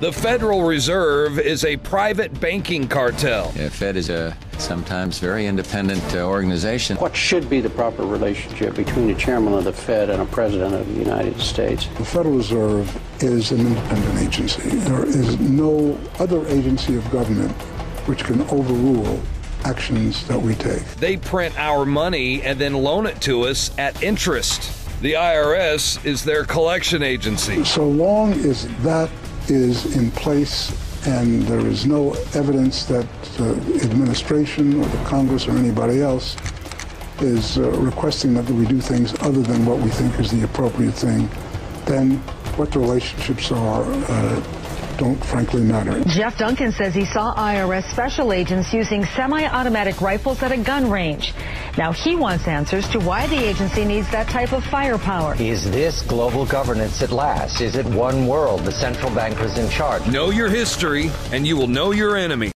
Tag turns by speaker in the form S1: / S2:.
S1: The Federal Reserve is a private banking cartel.
S2: The Fed is a sometimes very independent uh, organization.
S3: What should be the proper relationship between a chairman of the Fed and a president of the United States?
S4: The Federal Reserve is an independent agency. There is no other agency of government which can overrule actions that we take.
S1: They print our money and then loan it to us at interest. The IRS is their collection agency.
S4: So long as that is in place and there is no evidence that the administration or the Congress or anybody else is uh, requesting that we do things other than what we think is the appropriate thing, then what the relationships are uh, don't frankly matter.
S5: Jeff Duncan says he saw IRS special agents using semi-automatic rifles at a gun range. Now he wants answers to why the agency needs that type of firepower.
S6: Is this global governance at last? Is it one world? The central bankers in charge?
S1: Know your history, and you will know your enemy.